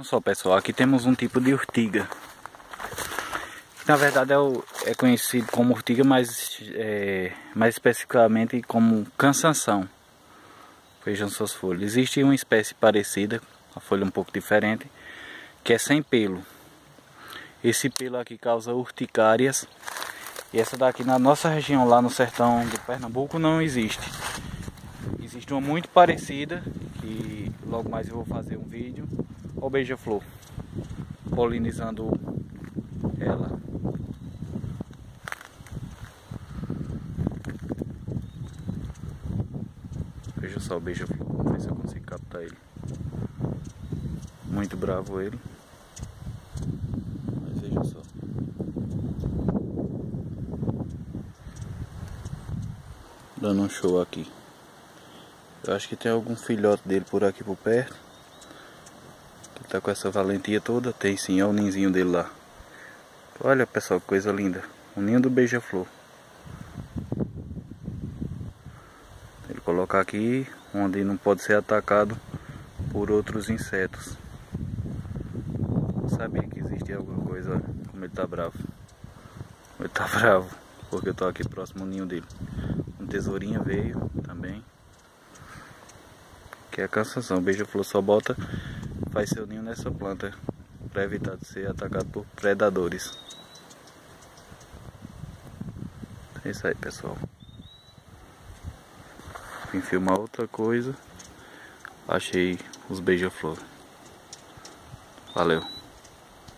Olha só pessoal, aqui temos um tipo de urtiga. na verdade é, o, é, conhecido como urtiga, mas é, mais especificamente como cansanção. Vejam suas folhas. Existe uma espécie parecida, a folha um pouco diferente, que é sem pelo. Esse pelo aqui causa urticárias. E essa daqui na nossa região, lá no sertão do Pernambuco, não existe. Existe uma muito parecida, que logo mais eu vou fazer um vídeo. O beija-flor polinizando ela. Veja só o beija-flor, vamos ver se eu consigo captar ele. Muito bravo ele. Mas veja só. Dando um show aqui. Eu acho que tem algum filhote dele por aqui por perto. Tá com essa valentia toda. Tem sim, olha o ninzinho dele lá. Olha pessoal, que coisa linda. O ninho do beija-flor. Ele colocar aqui onde não pode ser atacado por outros insetos. Eu sabia que existia alguma coisa, como ele tá bravo. Ele tá bravo, porque eu tô aqui próximo ao ninho dele. Um tesourinho veio também que é a cansação. Beija-flor só bota, faz seu ninho nessa planta para evitar de ser atacado por predadores. É isso aí, pessoal. Vim filmar outra coisa. Achei os beija-flor. Valeu.